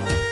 Bye.